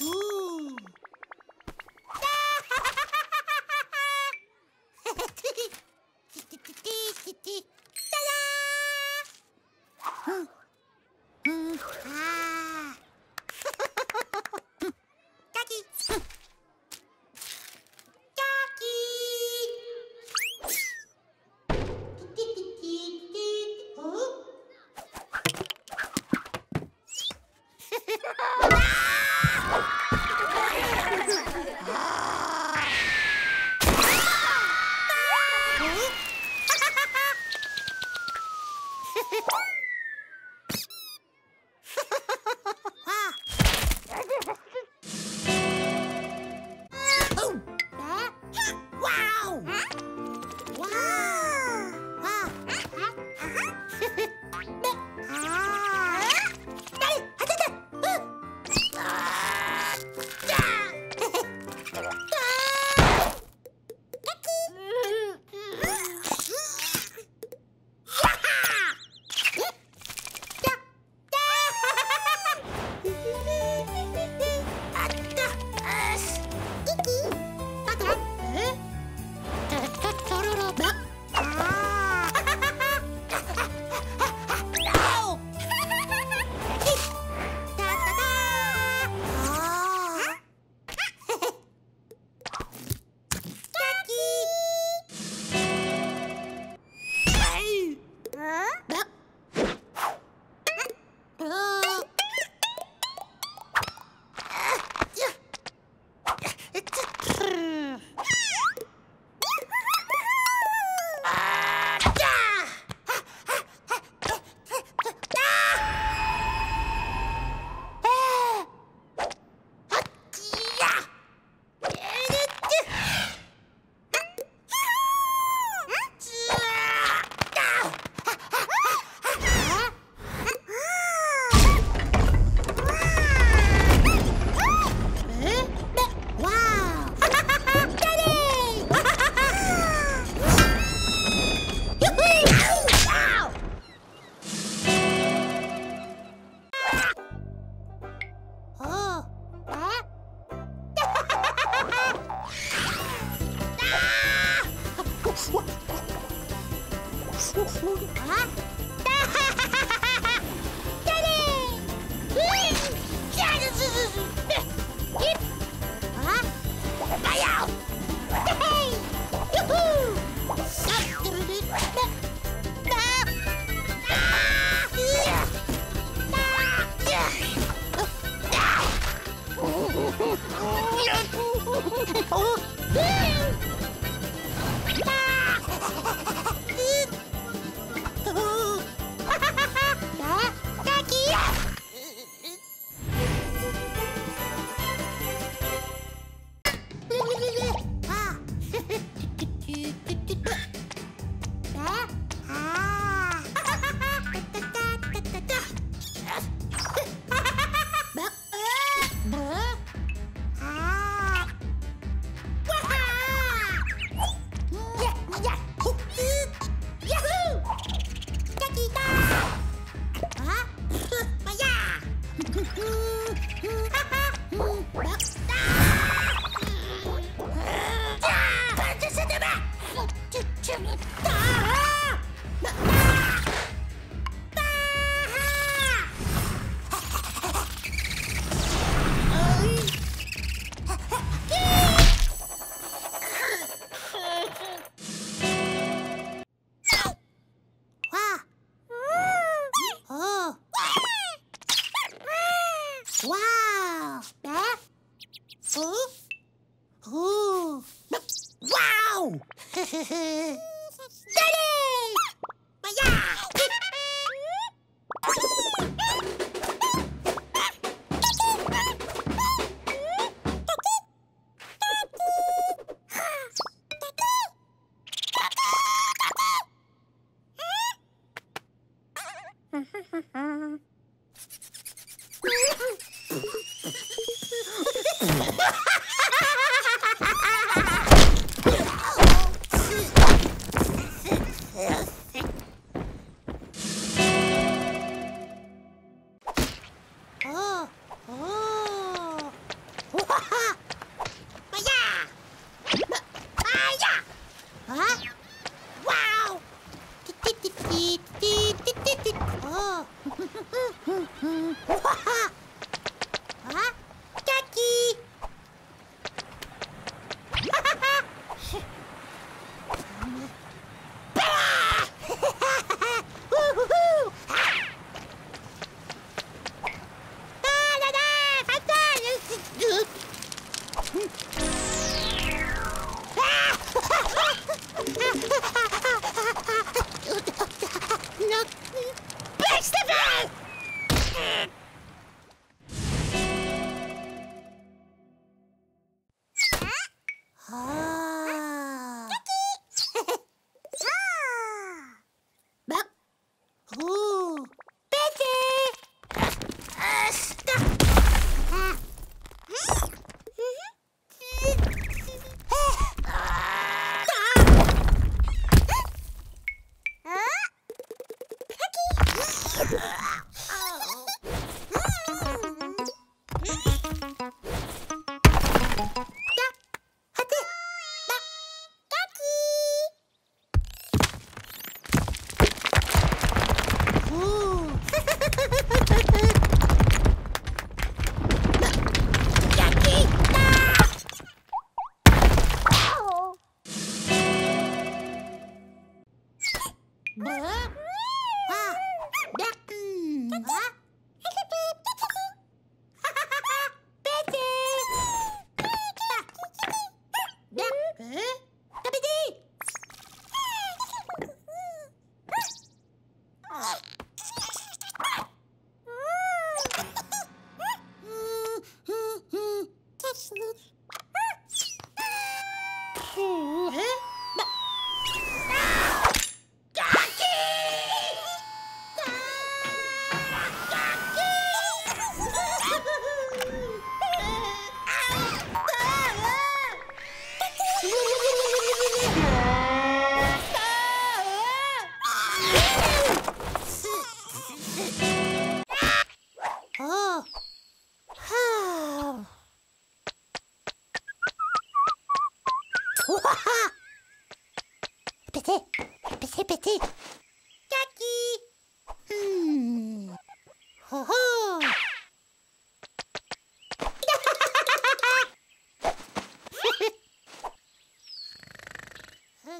Ooh. Ha ha! Oh! Daddy! Yeah!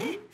え